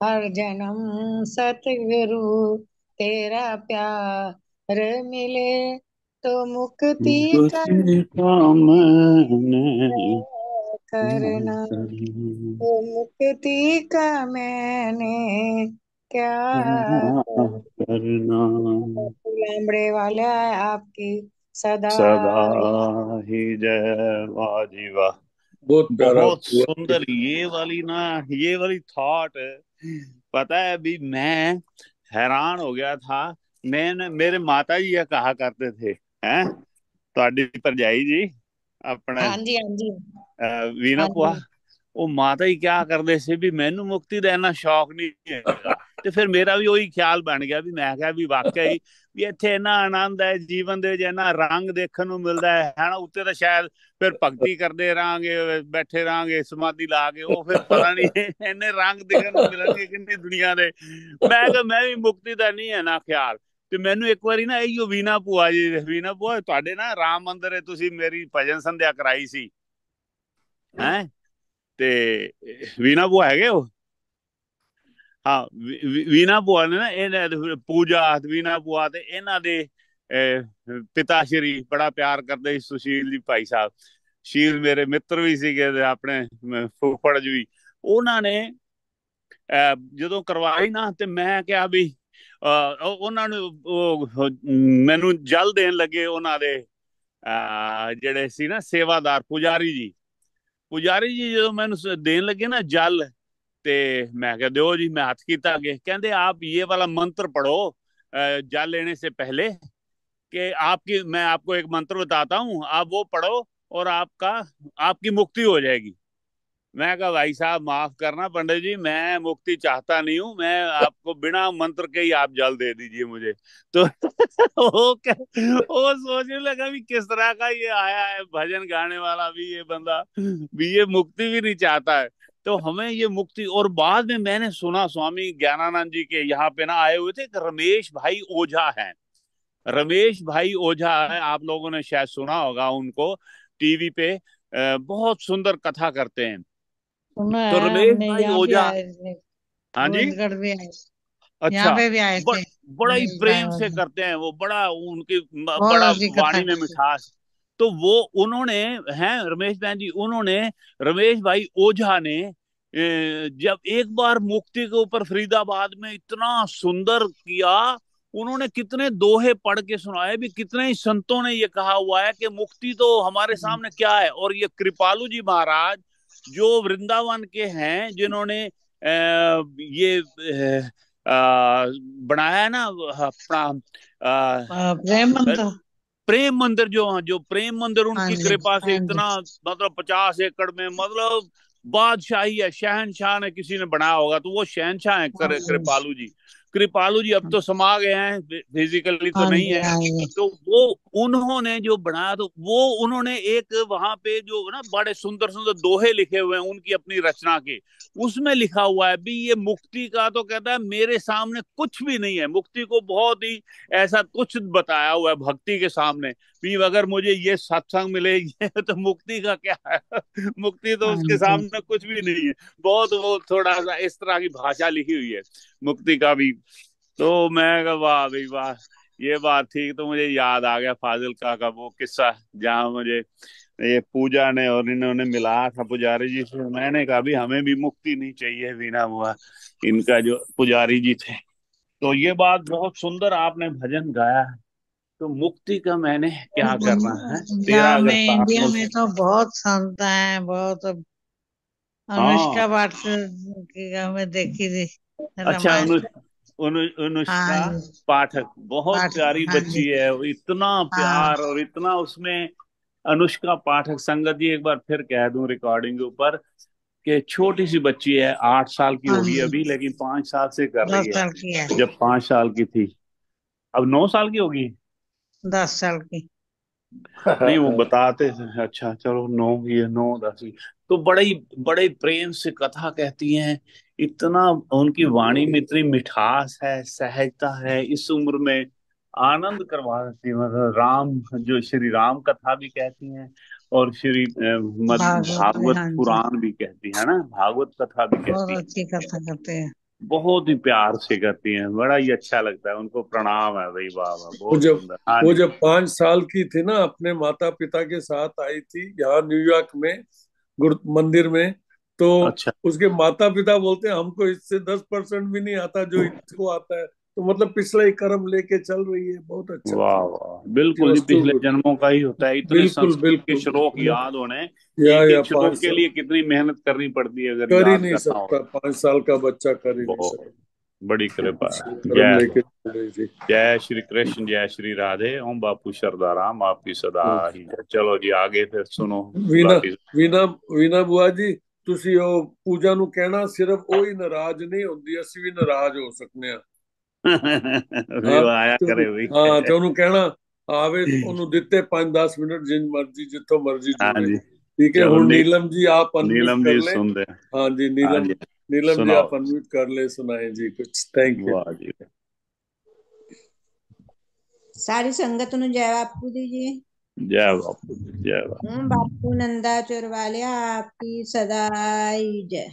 हर जन्म सतगुरु तेरा प्यार मिले तो मुक्ति का करना। तो मुक्ति का मैंने क्या करना। लामड़े वाला आपकी सदा सदा ही जय वाह जी वाह। बहुत प्यारा बहुत हुआ सुंदर ये वाली ना ये वाली थॉट पता है अभी मैं हैरान हो गया था मैंने मेरे माता जी ये कहा करते थे हैं ਤੁਹਾਡੀ ਭਰਜਾਈ ਜੀ ਆਪਣੇ हाँ जी हाँ जी ਅਹ, ਵੀਨਾ हाँ ਭੂਆ जी ਉਹ ਮਾਤਾ ਜੀ ਕਿਆ ਕਰਦੇ ਸੀ ਵੀ ਮੈਨੂੰ ਮੁਕਤੀ ਦਾ ਇੰਨਾ ਸ਼ੌਕ ਨਹੀਂ ਹੈਗਾ ਤੇ ਫਿਰ ਮੇਰਾ ਵੀ ਉਹੀ ਖਿਆਲ ਬਣ ਗਿਆ ਵੀ ਮੈਂ ਕਿਹਾ ਵੀ ਵਾਕਿਆ ਹੀ ਵੀ ਇੱਥੇ ਇੰਨਾ ਆਨੰਦ ਹੈ, ਜੀਵਨ ਦੇ ਵਿੱਚ ਇੰਨਾ ਰੰਗ ਦੇਖਣ ਨੂੰ ਮਿਲਦਾ ਹੈ, ਹਨਾ? ਉੱਤੇ ਤਾਂ ਸ਼ਾਇਦ ਫਿਰ ਭਗਤੀ ਕਰਦੇ ਰਾਂਗੇ ਬੈਠੇ ਰਾਂਗੇ ਸਮਾਧੀ ਲਾ ਕੇ, ਉਹ ਫਿਰ ਪਤਾ ਨਹੀਂ ਇੰਨੇ ਰੰਗ ਦੇਖਣ ਨੂੰ ਮਿਲਣਗੇ ਕਿੰਨੀ ਦੁਨੀਆ ਦੇ। ਮੈਂ ਕਿਹਾ ਮੈਂ ਵੀ ਮੁਕਤੀ ਦਾ ਨਹੀਂ ਹੈ ਨਾ ਖਿਆਲ। ਤੇ ਮੈਨੂੰ ਇੱਕ ਵਾਰੀ ਨਾ ਇਹੋ ਵੀਨਾ ਭੂਆ ਜੀ, ਵੀਨਾ ਭੂਆ, ਤੁਹਾਡੇ ਨਾ ਰਾਮ ਮੰਦਿਰ ਤੁਸੀਂ ਮੇਰੀ ਭਜਨ ਸੰਧਿਆ ਕਰਾਈ ਸੀ। ਹੈ? ਤੇ ਵੀਨਾ ਭੂਆ ਹੈਗੇ ਉਹ? ਵੀ- ਵੀ- ਵੀਨਾ ਭੂਆ ਨੇ ਨਾ ਇਹਨਾਂ ਦੇ ਪੂਜਾ ਵੀਨਾ ਭੂਆ ਤੇ ਇਹਨਾਂ ਦੇ ਪਿਤਾ ਸ਼੍ਰੀ ਬੜਾ ਪਿਆਰ ਕਰਦੇ ਸੀ ਸੁਸ਼ੀਲ ਜੀ ਭਾਈ ਸਾਹਿਬ। ਸ਼ੀਲ ਮੇਰੇ ਮਿੱਤਰ ਵੀ ਸੀਗੇ ਤੇ ਆਪਣੇ ਫੁੱਫੜ ਜੀ ਉਹਨਾਂ ਨੇ ਜਦੋਂ ਕਰਵਾਈ ਨਾ ਤੇ ਮੈਂ ਕਿਹਾ ਵੀ ਅਹ, ਉਹਨਾਂ ਨੂੰ ਉਹ ਮੈਨੂੰ ਜਲ ਦੇਣ ਲੱਗੇ ਉਹਨਾਂ ਦੇ ਅਹ, ਜਿਹੜੇ ਸੀ ਨਾ ਸੇਵਾਦਾਰ ਪੁਜਾਰੀ ਜੀ। ਪੁਜਾਰੀ ਜੀ ਜਦੋਂ ਮੈਨੂੰ ਦੇਣ ਲੱਗੇ ਨਾ ਜਲ ਤੇ मैं क्या दो जी मैं हाथ ਕੀਤਾ ਅੱਗੇ ਕਹਿੰਦੇ आप ये वाला मंत्र पढ़ो अ, जल लेने से पहले कि आपकी मैं आपको एक मंत्र बताता हूँ आप वो पढ़ो और आपका आपकी मुक्ति हो जाएगी मैं कहा भाई साहब माफ करना पंडित जी मैं मुक्ति चाहता नहीं हूँ मैं आपको बिना मंत्र के ही आप जल दे दीजिए मुझे तो वो क्या वो सोचने लगा भी किस तरह का ये आया है भजन गाने वाला भी ये बंदा भी ये मुक्ति भी नहीं चाहता है तो हमें ये मुक्ति और बाद में मैंने सुना स्वामी ज्ञानानंद जी के यहाँ पे ना आए हुए थे एक रमेश भाई ओझा हैं। रमेश भाई ओझा है आप लोगों ने शायद सुना होगा उनको टीवी पे बहुत सुंदर कथा करते हैं। तो रमेश भाई ओझा हाँ जी? अच्छा। पे भी आए थे। बड़ा ही प्रेम से करते हैं वो बड़ा उनकी बड़ा वाणी में मिठास। तो वो उन्होंने हैं रमेश बहन जी उन्होंने रमेश भाई ओझा ने जब एक बार मुक्ति के ऊपर फरीदाबाद में इतना सुंदर किया उन्होंने कितने दोहे पढ़ के सुनाए भी कितने ही संतों ने ये कहा हुआ है कि मुक्ति तो हमारे सामने क्या है? और ये कृपालु जी महाराज जो वृंदावन के हैं जिन्होंने अ, ये बनाया है ना अपना प्रेम प्रेम मंदिर जो जो प्रेम मंदिर हाँ उनकी कृपा से हाँ इतना मतलब पचास एकड़ में मतलब बादशाही है शहनशाह ने किसी ने बनाया होगा तो वो शहनशाह है कृपालू जी जी। कृपालु जी अब तो समा गए हैं फिजिकली तो हाँ। नहीं है हाँ तो वो उन्होंने जो बनाया तो वो उन्होंने एक वहाँ पे जो ना बड़े सुंदर सुंदर दोहे लिखे हुए हैं उनकी अपनी रचना के। उसमें लिखा हुआ है भी ये मुक्ति का तो कहता है मेरे सामने कुछ भी नहीं है। मुक्ति को बहुत ही ऐसा कुछ बताया हुआ है भक्ति के सामने। भी अगर मुझे ये सत्संग मिले ये तो मुक्ति का क्या है? मुक्ति तो हाँ उसके सामने कुछ भी नहीं है। बहुत वो थोड़ा सा इस तरह की भाषा लिखी हुई है। मुक्ति का भी तो मैं कहा वाह भाई वाह ये बात थी तो मुझे याद आ गया फाजिल का का वो किस्सा जहाँ मुझे ये पूजा ने और इन्होंने मिलाया था पुजारी जी से। मैंने कहा भी हमें भी मुक्ति नहीं चाहिए बिना हुआ इनका जो पुजारी जी थे। तो ये बात बहुत सुंदर आपने भजन गाया। है तो मुक्ति का मैंने क्या करना है तेरा में इंडिया में तो बहुत संत है बहुत अनुष्का हाँ। हमें देखी थी। अच्छा अनुष्का हाँ पाठक बहुत पाठक प्यारी हाँ बच्ची है वो इतना हाँ। प्यार और इतना उसमें अनुष्का पाठक संगत जी एक बार फिर कह दूँ रिकॉर्डिंग के ऊपर कि छोटी सी बच्ची है आठ साल की होगी अभी लेकिन पाँच साल से कर रही है है। जब पाँच साल की थी। अब नौ साल की होगी? दस साल की। नहीं वो बताते थे अच्छा चलो नौ ये नौ दस तो बड़े ही बड़े प्रेम से कथा कहती हैं। इतना उनकी वाणी में इतनी मिठास है सहजता है इस उम्र में आनंद करवा देती है। मतलब राम जो श्री राम कथा भी कहती हैं और श्री भागवत भागवत हाँ पुराण भी कहती है ना? भागवत कथा भी बहुत कहती है। हैं बहुत ही प्यार से करती हैं। बड़ा ही अच्छा लगता है। उनको प्रणाम है भाई वाह वाह वो जब हाँ वो जब पाँच साल की थी ना अपने माता पिता के साथ आई थी यहाँ न्यूयॉर्क में गुरु मंदिर में तो अच्छा। उसके माता पिता बोलते हैं हमको इससे दस परसेंट भी नहीं आता जो इसको आता है। तो मतलब पिछला ही कर्म लेके चल रही है बहुत अच्छा वाह था वाह बिल्कुल जी वस्तु पिछले जन्मों का ही होता है इतने बिल्कुल संस्कृत के बिल्कुल श्लोक याद होने या एक या एक श्लोक पांच के साल लिए कितनी मेहनत करनी पड़ती है अगर कर ही याद नहीं करना हो सकता पांच साल का बच्चा कर ही नहीं बहुत सकता बड़ी कृपा है कर्म जय लेके चल रही थी जय श्री कृष्ण जय श्री राधे ओम बापू सरदाराम आपकी सदा ही जय चलो जी आगे फिर सुनो ਵੀਨਾ बाकी ਵੀਨਾ ਵੀਨਾ ਬੁਆ ਜੀ ਤੁਸੀਂ ਉਹ ਪੂਜਾ ਨੂੰ ਕਹਿਣਾ ਸਿਰਫ ਉਹ ਹੀ ਨਾਰਾਜ਼ ਨਹੀਂ ਹੁੰਦੀ ਅਸੀਂ ਵੀ ਨਾਰਾਜ਼ ਹੋ ਸਕਨੇ ਆ ਵੀ ਹਾਂ ਉਹ ਆਇਆ ਤੇ ਕਰੇ ਉਹਨੂੰ- ਵੀ ਹਾਂ ਤੇ ਉਹਨੂੰ ਕਹਿਣਾ ਆਵੇ ਉਹਨੂੰ ਦਿੱਤੇ 5-10 ਮਿੰਟ ਜਿੰਨ ਮਰਜ਼ੀ ਜਿੱਥੋਂ ਮਰਜ਼ੀ हाँ ਜੁੜੇ जी ਠੀਕ ਹੈ चलो ਹੁਣ नी, ਨੀਲਮ ਜੀ ਆਪ ਅਨਮਿਊਟ नीलम ਕਰ जी ਲੈ सुन दे ਹਾਂ ਜੀ हाँ नीलम जी नीलम जी सुनाओ आप अनम्यूट कर ले सुनाए जी कुछ थैंक यू वाह जी ਸਾਰੀ ਸੰਗਤ ਨੂੰ ਜੈ ਬਾਪੂ ਦੀ ਜੀ जय बापू जी जय बापू ਹੂੰ ਬਾਪੂ ਨੰਦਾ ਚੁਰ ਵਾਲਿਆ ਆਪਕੀ ਸਦਾ ਹੀ ਜੈ